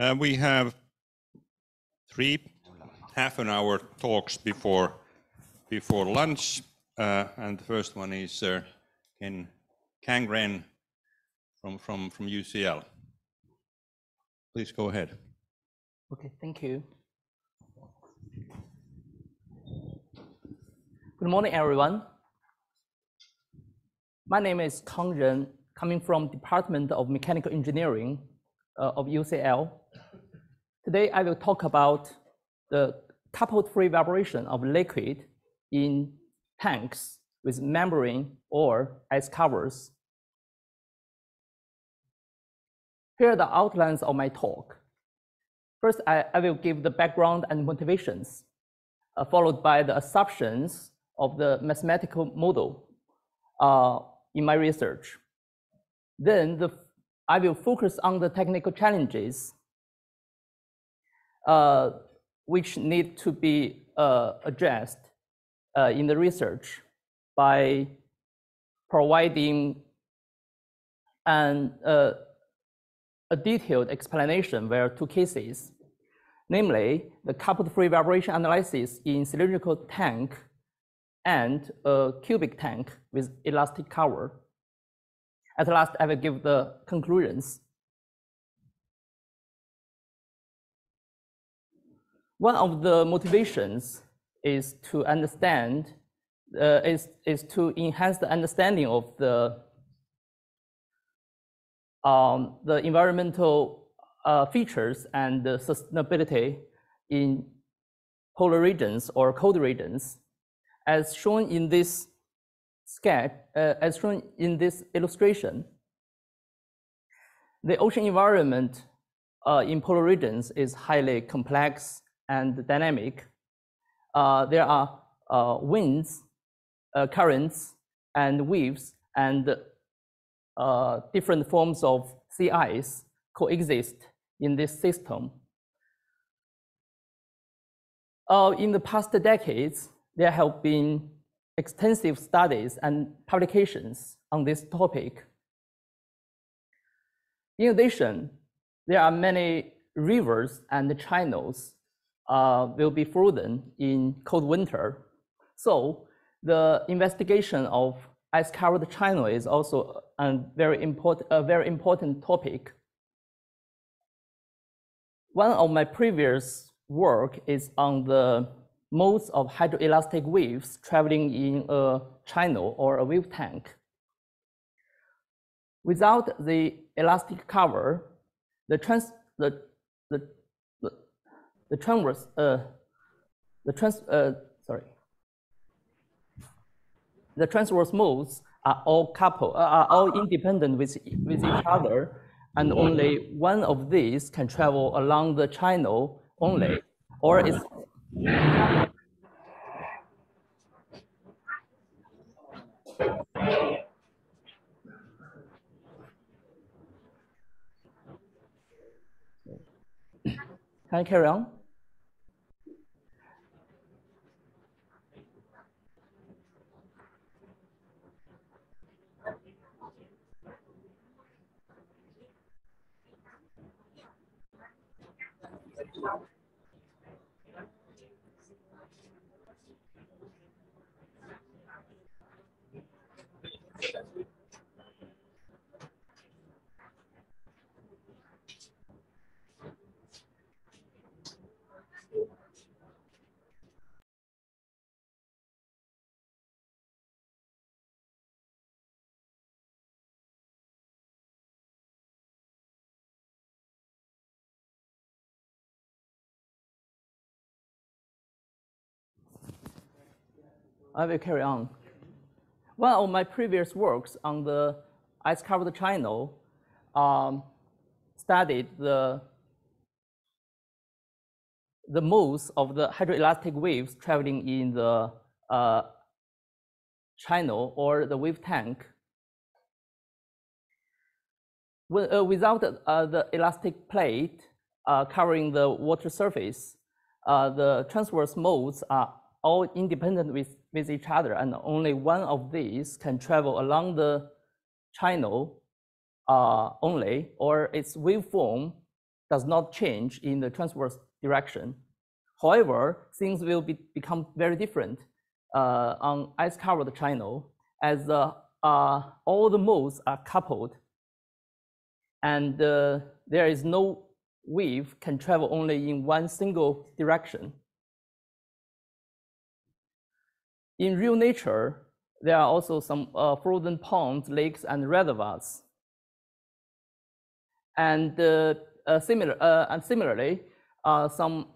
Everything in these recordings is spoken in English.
Uh, we have three half an hour talks before before lunch, uh, and the first one is uh, Ken Kang Ren from from from UCL. Please go ahead. Okay, thank you. Good morning, everyone. My name is Kang Ren, coming from Department of Mechanical Engineering uh, of UCL. Today, I will talk about the coupled-free vibration of liquid in tanks with membrane or ice covers. Here are the outlines of my talk. First, I, I will give the background and motivations, uh, followed by the assumptions of the mathematical model uh, in my research. Then the, I will focus on the technical challenges which need to be uh, addressed uh, in the research by providing an, uh, a detailed explanation via two cases, namely the coupled-free vibration analysis in cylindrical tank and a cubic tank with elastic cover. At last, I will give the conclusions. One of the motivations is to understand, uh, is, is to enhance the understanding of the, um, the environmental uh, features and the sustainability in polar regions or cold regions. As shown in this sketch, uh, as shown in this illustration, the ocean environment uh, in polar regions is highly complex and dynamic uh, there are uh, winds, uh, currents, and waves, and uh, different forms of sea ice coexist in this system. Uh, in the past decades, there have been extensive studies and publications on this topic. In addition, there are many rivers and channels uh, will be frozen in cold winter. So the investigation of ice-covered channel is also a very important, a very important topic. One of my previous work is on the modes of hydroelastic waves traveling in a channel or a wave tank. Without the elastic cover, the, trans, the, the the transverse, uh, the trans, uh, sorry, the transverse modes are all coupled, uh, are all independent with, with each other, and only one of these can travel along the channel only, or it's Can I carry on? I will carry on. One of my previous works on the ice-covered channel um, studied the, the modes of the hydroelastic waves traveling in the uh, channel or the wave tank. When, uh, without uh, the elastic plate uh, covering the water surface, uh, the transverse modes are all independent with with each other, and only one of these can travel along the channel uh, only, or its waveform does not change in the transverse direction. However, things will be, become very different uh, on ice-covered channel as uh, all the modes are coupled and uh, there is no wave can travel only in one single direction. In real nature, there are also some uh, frozen ponds, lakes, and reservoirs. And uh, uh, similar, uh, and similarly, uh, some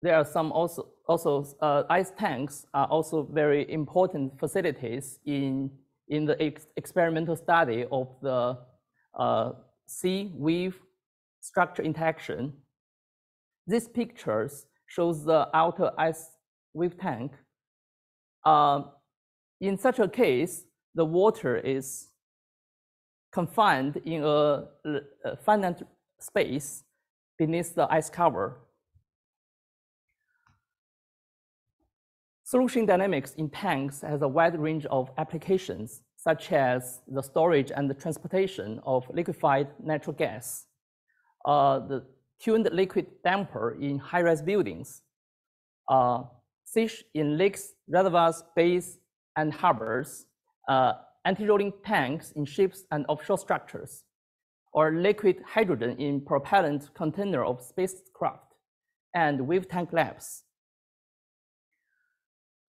there are some also also uh, ice tanks are also very important facilities in in the ex experimental study of the sea wave structure interaction. These pictures shows the Aalto ice wave tank. Uh, in such a case, the water is confined in a, a finite space beneath the ice cover. Sloshing dynamics in tanks has a wide range of applications, such as the storage and the transportation of liquefied natural gas, uh, the tuned liquid damper in high-rise buildings, uh, seiches in lakes, reservoirs, bays, and harbors, uh, anti-rolling tanks in ships and offshore structures, or liquid hydrogen in propellant container of spacecraft, and wave tank labs.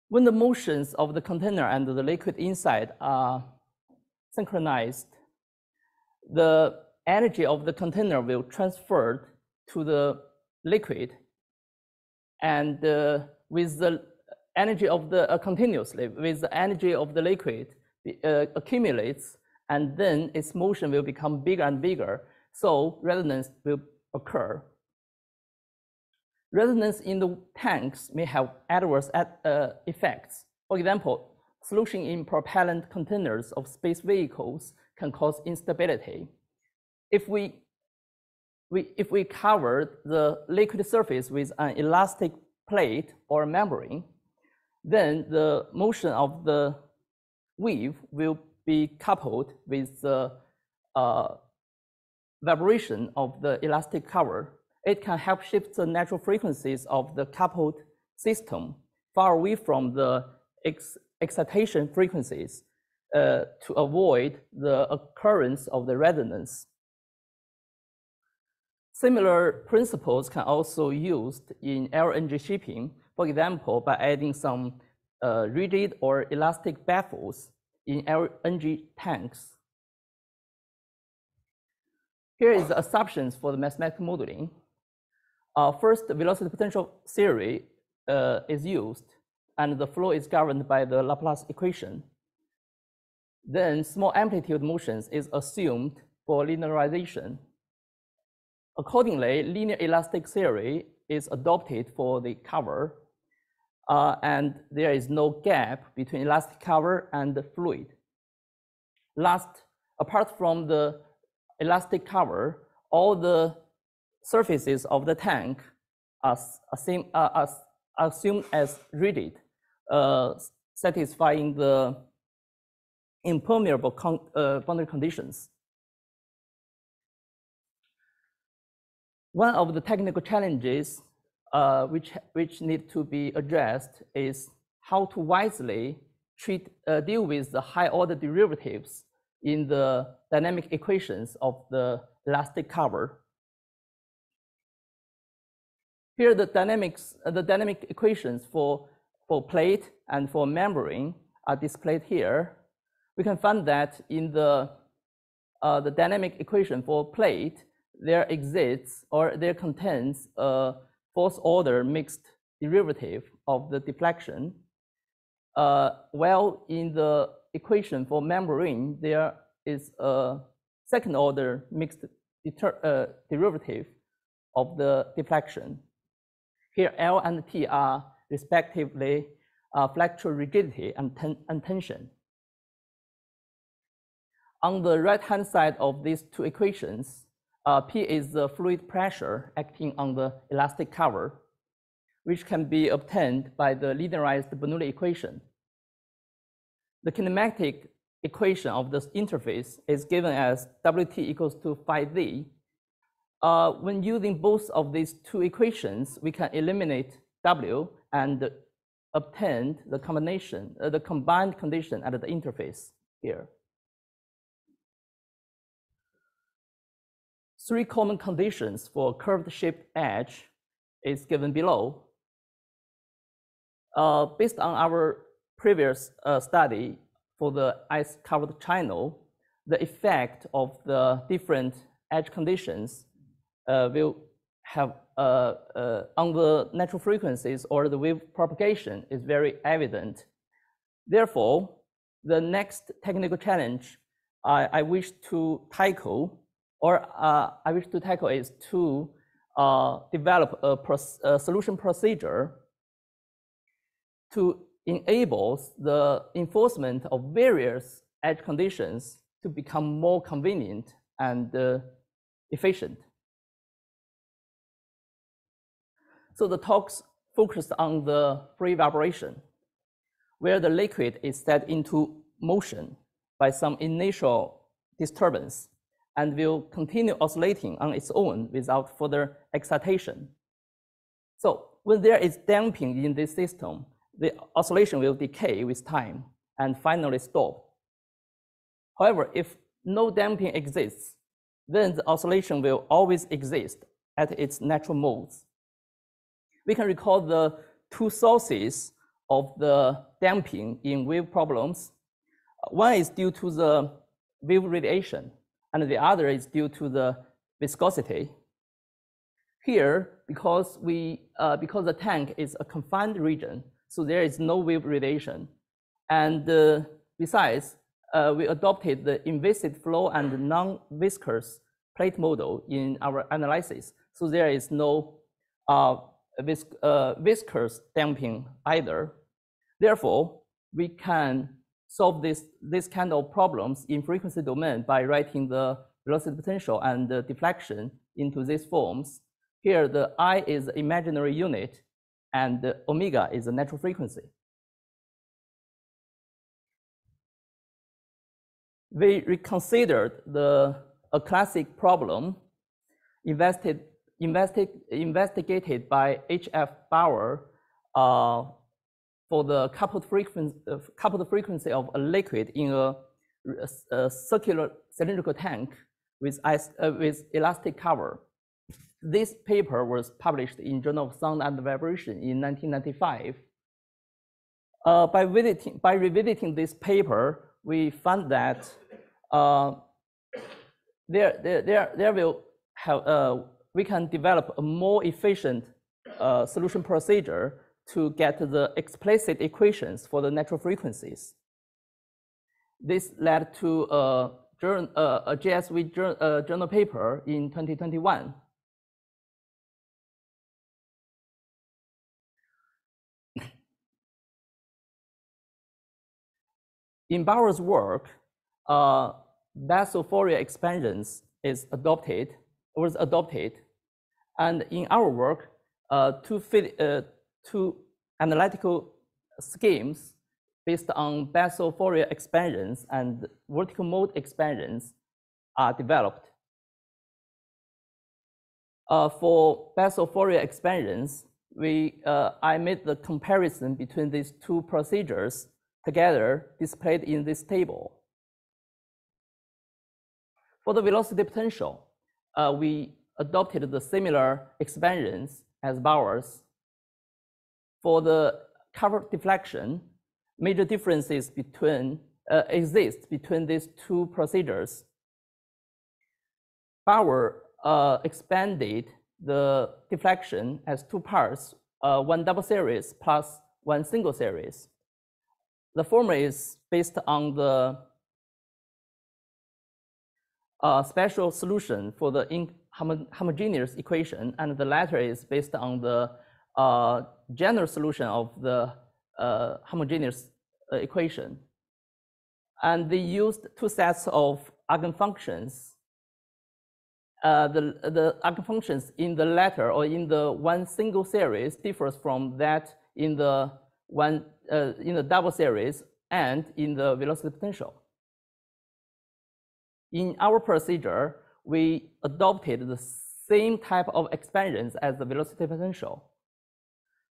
When the motions of the container and the liquid inside are synchronized, the energy of the container will transfer to the liquid and uh, with the energy of the uh, continuously with the energy of the liquid uh, accumulates and then its motion will become bigger and bigger. So resonance will occur. Resonance in the tanks may have adverse uh, effects. For example sloshing in propellant containers of space vehicles can cause instability. If we, we, if we cover the liquid surface with an elastic plate or membrane, then the motion of the wave will be coupled with the uh, vibration of the elastic cover. It can help shift the natural frequencies of the coupled system far away from the ex excitation frequencies uh, to avoid the occurrence of the resonance. Similar principles can also be used in LNG shipping, for example, by adding some uh, rigid or elastic baffles in LNG tanks. Here is the assumptions for the mathematical modeling. Uh, first, velocity potential theory uh, is used, and the flow is governed by the Laplace equation. Then small amplitude motions is assumed for linearization Accordingly, linear elastic theory is adopted for the cover, uh, and there is no gap between elastic cover and the fluid. Last, apart from the elastic cover, all the surfaces of the tank are, assume, are assumed as rigid, uh, satisfying the impermeable con uh, boundary conditions. One of the technical challenges uh, which, which need to be addressed is how to wisely treat, uh, deal with the high order derivatives in the dynamic equations of the elastic cover. Here the dynamics, uh, the dynamic equations for, for plate and for membrane are displayed here. We can find that in the, uh, the dynamic equation for plate, there exists or there contains a fourth order mixed derivative of the deflection. Uh, while in the equation for membrane, there is a second order mixed uh, derivative of the deflection. Here, L and T are respectively uh, flexural rigidity and, ten and tension. On the right-hand side of these two equations, uh, P is the fluid pressure acting on the elastic cover, which can be obtained by the linearized Bernoulli equation. The kinematic equation of this interface is given as Wt equals to phi z. uh, when using both of these two equations, we can eliminate W and obtain the combination, uh, the combined condition at the interface here. Three common conditions for curved shaped edge is given below. Uh, based on our previous uh, study for the ice covered channel, the effect of the different edge conditions uh, will have uh, uh, on the natural frequencies or the wave propagation is very evident. Therefore, the next technical challenge I, I wish to tackle or uh, I wish to tackle is to uh, develop a, a, solution procedure to enable the enforcement of various edge conditions to become more convenient and uh, efficient. So the talks focused on the free vibration, where the liquid is set into motion by some initial disturbance and will continue oscillating on its own without further excitation. So when there is damping in this system, the oscillation will decay with time and finally stop. However, if no damping exists, then the oscillation will always exist at its natural modes we can recall the two sources of the damping in wave problems. One is due to the wave radiation, and the other is due to the viscosity. Here, because, we, uh, because the tank is a confined region, so there is no wave radiation. And uh, besides, uh, we adopted the inviscid flow and non-viscous plate model in our analysis. So there is no uh, vis uh, viscous damping either. Therefore, we can solve this, this kind of problems in frequency domain by writing the velocity potential and the deflection into these forms. Here, the I is imaginary unit and the omega is the natural frequency. We reconsidered the, a classic problem invested investi investigated by H.F. Bauer uh, for the coupled frequency, uh, coupled frequency of a liquid in a, a circular cylindrical tank with, ice, uh, with elastic cover. This paper was published in Journal of Sound and Vibration in 1995. Uh, by, visiting, by revisiting this paper, we found that uh, there, there, there, there will have, uh, we can develop a more efficient uh, solution procedure to get the explicit equations for the natural frequencies. This led to a, journal, a JSV journal, journal paper in 2021. In Bauer's work, uh, Bessel Fourier expansions is adopted was adopted. And in our work, uh, two, fit, uh, two analytical schemes based on Bessel Fourier expansions and vertical mode expansions are developed. Uh, for Bessel Fourier expansions, we, uh, I made the comparison between these two procedures together displayed in this table. For the velocity potential, uh, we adopted the similar expansions as Bauer's. For the cover deflection, major differences between uh, exist between these two procedures. Bauer uh, expanded the deflection as two parts, uh, one double series plus one single series. The former is based on the a special solution for the homogeneous equation, and the latter is based on the uh, general solution of the uh, homogeneous uh, equation. And they used two sets of eigenfunctions. Uh, the, the eigenfunctions in the latter or in the one single series differs from that in the one uh, in the double series and in the velocity potential. In our procedure, we adopted the same type of expansions as the velocity potential.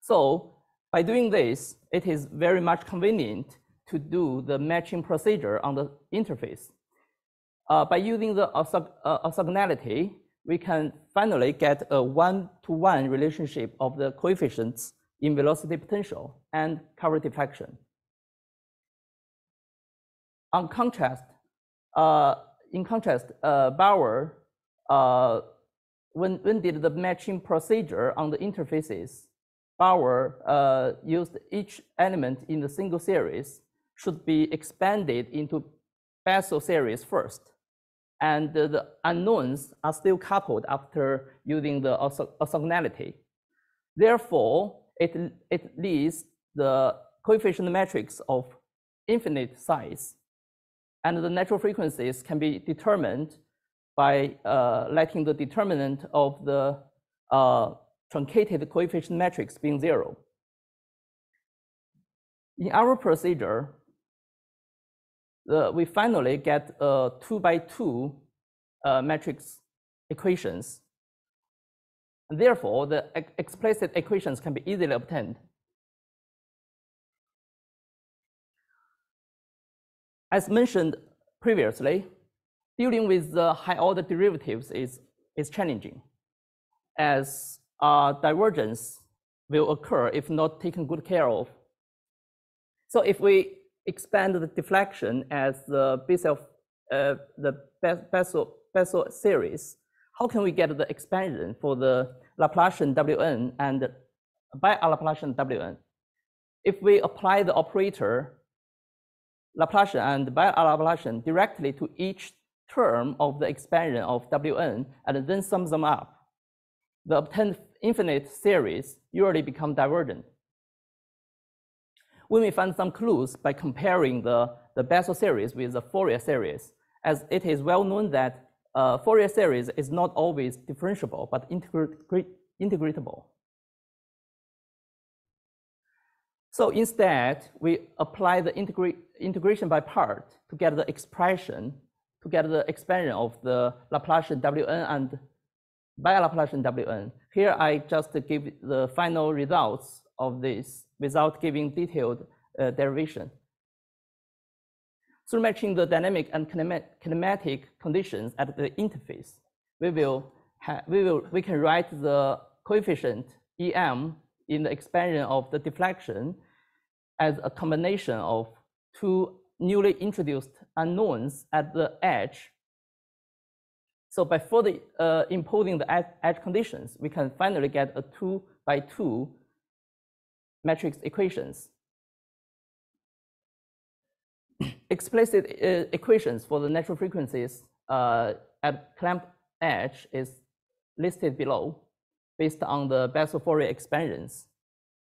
So by doing this, it is very much convenient to do the matching procedure on the interface. Uh, by using the uh, orthogonality, we can finally get a one-to-one -one relationship of the coefficients in velocity potential and cover deflection. On contrast, uh, in contrast, uh, Bauer, uh, when, when did the matching procedure on the interfaces, Bauer uh, used each element in the single series should be expanded into Bessel series first. And the unknowns are still coupled after using the orthogonality. Therefore, it, it leaves the coefficient matrix of infinite size. And the natural frequencies can be determined by uh, letting the determinant of the uh, truncated coefficient matrix being zero. In our procedure, we finally get a two by two uh, matrix equations. And therefore, the explicit equations can be easily obtained. As mentioned previously, dealing with the high order derivatives is, is challenging as uh, divergence will occur if not taken good care of. So if we expand the deflection as the Bessel, uh, the Bessel, Bessel series, how can we get the expansion for the Laplacian Wn and bi-Laplacian Wn? If we apply the operator Laplacian and bi-Laplacian directly to each term of the expansion of Wn and then sum them up, the obtained infinite series usually become divergent. We may find some clues by comparing the, the Bessel series with the Fourier series, as it is well known that uh, Fourier series is not always differentiable, but integratable. So instead, we apply the integra integration by part to get the expression, to get the expansion of the Laplacian Wn and bi-Laplacian Wn. Here I just give the final results of this without giving detailed uh, derivation. Through matching the dynamic and kinematic conditions at the interface, we will we will we can write the coefficient em in the expansion of the deflection as a combination of two newly introduced unknowns at the edge. So by further uh, imposing the edge conditions, we can finally get a two by two matrix equations. explicit uh, equations for the natural frequencies uh, at clamped edge is listed below based on the Bessel Fourier expansions.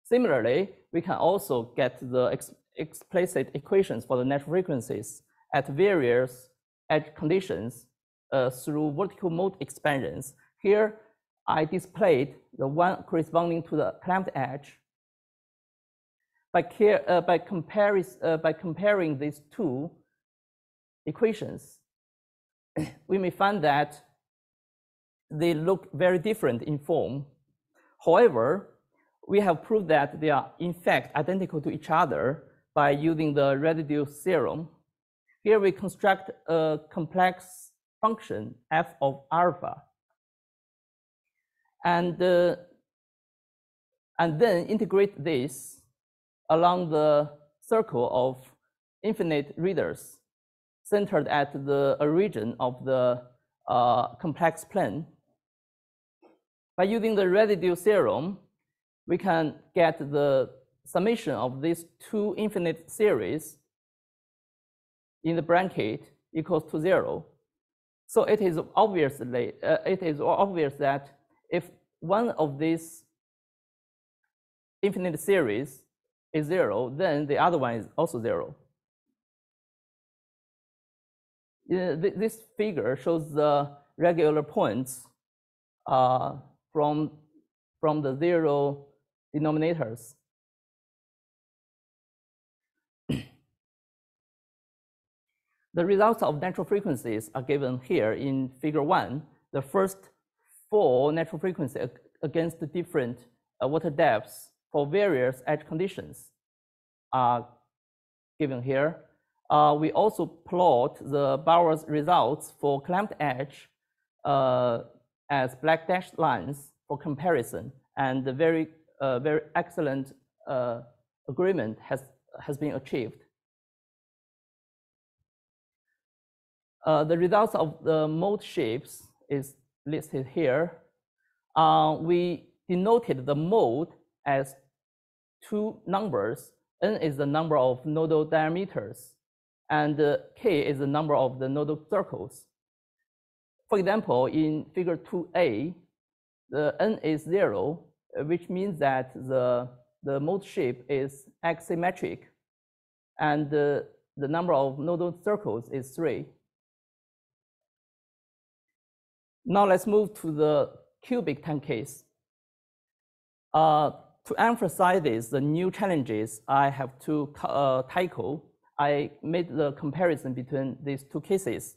Similarly, we can also get the ex explicit equations for the natural frequencies at various edge conditions uh, through vertical mode expansions. Here, I displayed the one corresponding to the clamped edge by, care, uh, by, comparis, uh, by comparing these two equations, we may find that they look very different in form. However, we have proved that they are in fact identical to each other by using the residue theorem. Here we construct a complex function f of alpha. And, uh, and then integrate this along the circle of infinite radius centered at the origin of the uh, complex plane. By using the residue theorem, we can get the summation of these two infinite series in the bracket equals to zero. So it is obviously uh, it is obvious that if one of these infinite series is zero, then the other one is also zero. This figure shows the regular points uh, from, from the zero denominators. The results of natural frequencies are given here in figure one. The first four natural frequency ag- against the different uh, water depths for various edge conditions are given here. Uh, we also plot the Bauer's results for clamped edge uh, as black dashed lines for comparison, and the very, uh, very excellent uh, agreement has, has been achieved. Uh, the results of the mode shapes is listed here. Uh, we denoted the mode as two numbers. N is the number of nodal diameters, and uh, K is the number of the nodal circles. For example, in figure 2a, the N is zero, uh, which means that the, the mode shape is axisymmetric, and the, the number of nodal circles is three. Now let's move to the cubic tank case. Uh, to emphasize the new challenges I have to uh, tackle, I made the comparison between these two cases.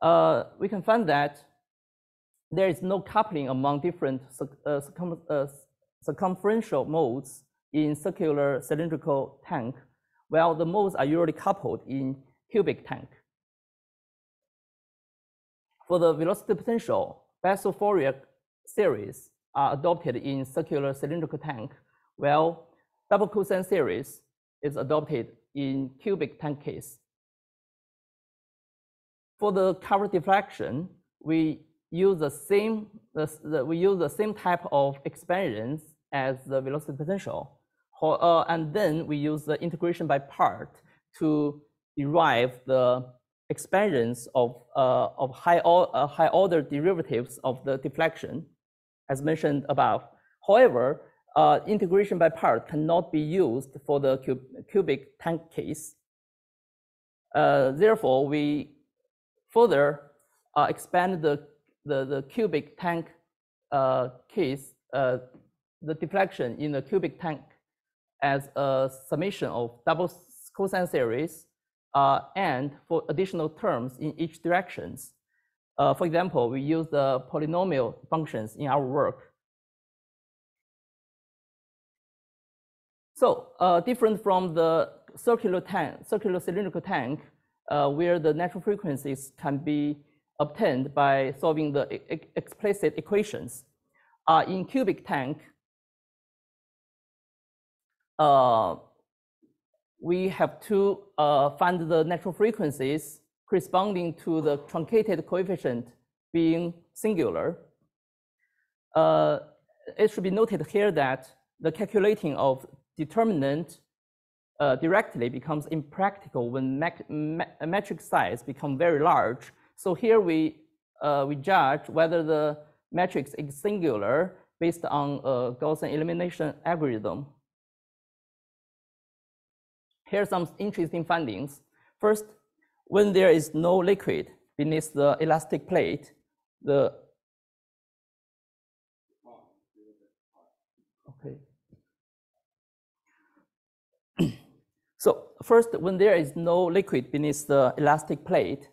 Uh, we can find that there is no coupling among different uh, circum uh, circumferential modes in circular cylindrical tank, while the modes are usually coupled in cubic tank. For the velocity potential, Bessel Fourier series are adopted in circular cylindrical tank, while double cosine series is adopted in cubic tank case. For the cover deflection, we use the same the, the, we use the same type of expansions as the velocity potential, uh, and then we use the integration by part to derive the expansions of uh, of high uh, high order derivatives of the deflection, as mentioned above. However, uh, integration by part cannot be used for the cub cubic tank case. Uh, therefore, we further uh, expand the, the, the cubic tank uh, case, the deflection in the cubic tank as a summation of double cosine series uh, and for additional terms in each directions. Uh, for example, we use the polynomial functions in our work. So uh, different from the circular tank, circular cylindrical tank, uh, where the natural frequencies can be obtained by solving the e explicit equations. Uh, in cubic tank, uh, we have to uh, find the natural frequencies corresponding to the truncated coefficient being singular. Uh, it should be noted here that the calculating of determinant uh, directly becomes impractical when matrix size become very large. So here we, uh, we judge whether the matrix is singular based on a Gaussian elimination algorithm. Here are some interesting findings. First, when there is no liquid beneath the elastic plate, the okay. so first, when there is no liquid beneath the elastic plate,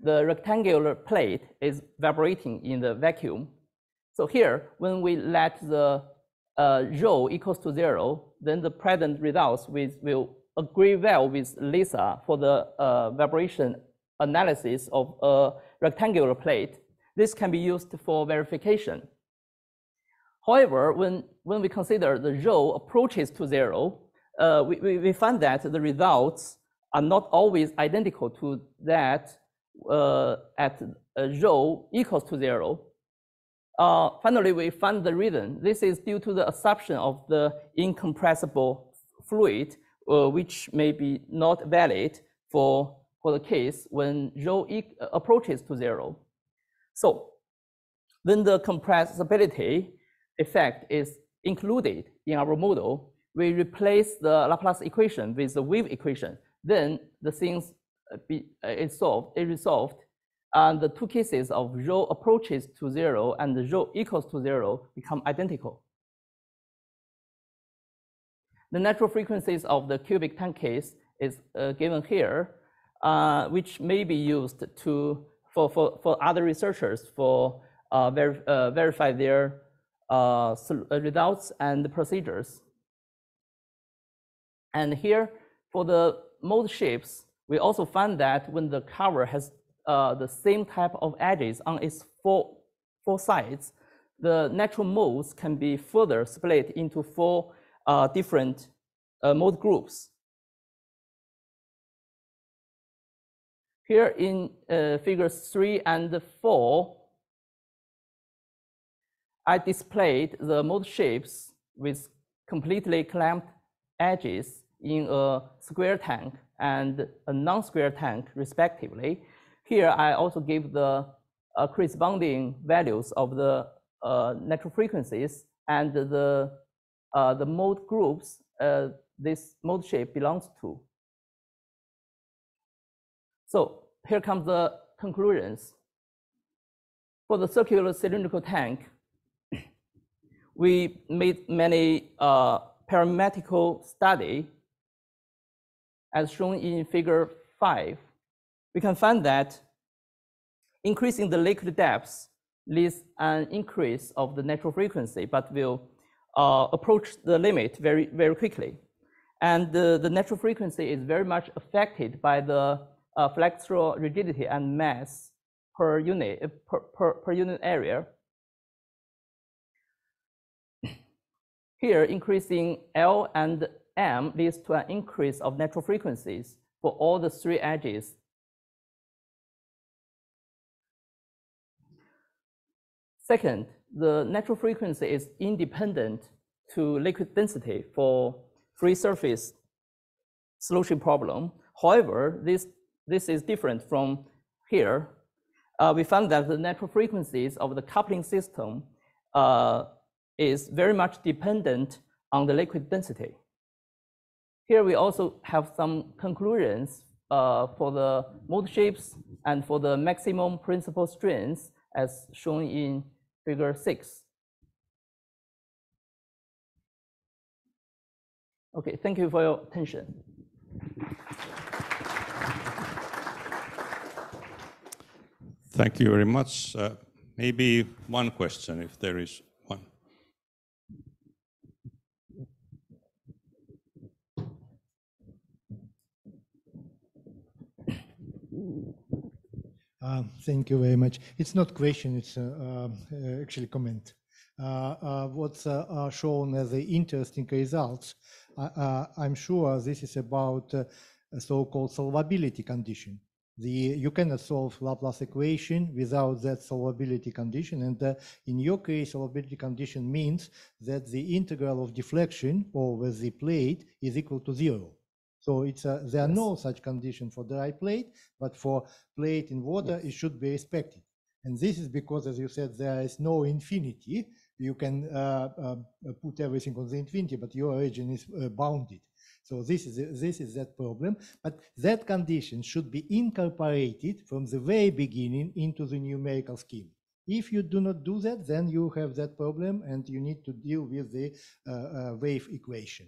the rectangular plate is vibrating in the vacuum. So here, when we let the uh, rho equals to zero, then the present results will agree well with Leissa for the uh, vibration analysis of a rectangular plate. This can be used for verification. However, when, when we consider the rho approaches to zero, uh, we, we, we find that the results are not always identical to that uh, at rho equals to zero. Uh, finally, we find the reason. This is due to the assumption of the incompressible fluid uh, which may be not valid for, for the case when rho e approaches to zero. So when the compressibility effect is included in our model, we replace the Laplace equation with the wave equation. Then the things uh, be, uh, is solved, is resolved, and the two cases of rho approaches to zero and rho equals to zero become identical. The natural frequencies of the cubic tank case is uh, given here, uh, which may be used to, for, for, for other researchers for uh, ver uh, verify their uh, uh, results and procedures. And here, for the mode shapes, we also find that when the cover has the same type of edges on its four, four sides, the natural modes can be further split into four different uh, mode groups. Here in uh, figures three and four, I displayed the mode shapes with completely clamped edges in a square tank and a non-square tank respectively. Here I also give the uh, corresponding values of the uh, natural frequencies and the, uh, the mode groups uh, this mode shape belongs to. So here comes the conclusions. For the circular cylindrical tank, we made many uh, parametrical study as shown in figure five. We can find that increasing the liquid depth leads an increase of the natural frequency, but will uh, approach the limit very, very quickly. And the, the natural frequency is very much affected by the uh, flexural rigidity and mass per unit, uh, per, per, per unit area. Here, increasing L and M leads to an increase of natural frequencies for all the three edges. Second, the natural frequency is independent to liquid density for free surface sloshing problem. However, this, this is different from here. Uh, we found that the natural frequencies of the coupling system uh, is very much dependent on the liquid density. Here we also have some conclusions uh, for the mode shapes and for the maximum principal strains as shown in figure six. Okay, thank you for your attention. Thank you very much. Uh, maybe one question, if there is one. Uh, Thank you very much. It's not question, it's uh, uh, actually comment. What's uh, uh, shown as the interesting results, uh, I'm sure this is about so-called solvability condition. The, you cannot solve Laplace equation without that solvability condition. And uh, in your case, solvability condition means that the integral of deflection over the plate is equal to zero. So it's a, there are no such condition for dry plate, but for plate in water, it should be respected. And this is because, as you said, there is no infinity. You can uh, uh, put everything on the infinity, but your origin is uh, bounded. So this is this is that problem. But that condition should be incorporated from the very beginning into the numerical scheme. If you do not do that, then you have that problem, and you need to deal with the uh, uh, wave equation.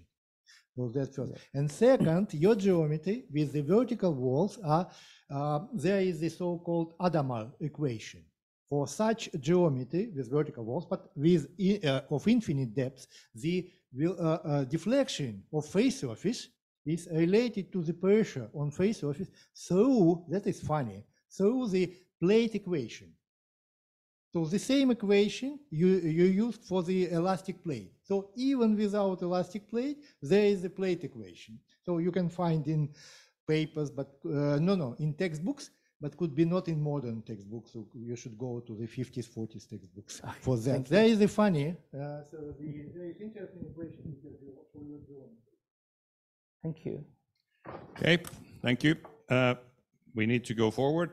So that's first. And second, your geometry with the vertical walls are, uh, there is the so-called Adamar equation. For such geometry with vertical walls, but with uh, of infinite depth, the uh, uh, deflection of face surface is related to the pressure on face surface through, that is funny, through the plate equation. So the same equation you, you used for the elastic plate. So even without elastic plate, there is a plate equation. So you can find in papers, but uh, no, no, in textbooks, but could be not in modern textbooks. So you should go to the 50s, 40s textbooks for that. thank There is a funny, uh, so the, there is interesting equation for your drawing. Thank you. Okay, thank you. Uh, we need to go forward.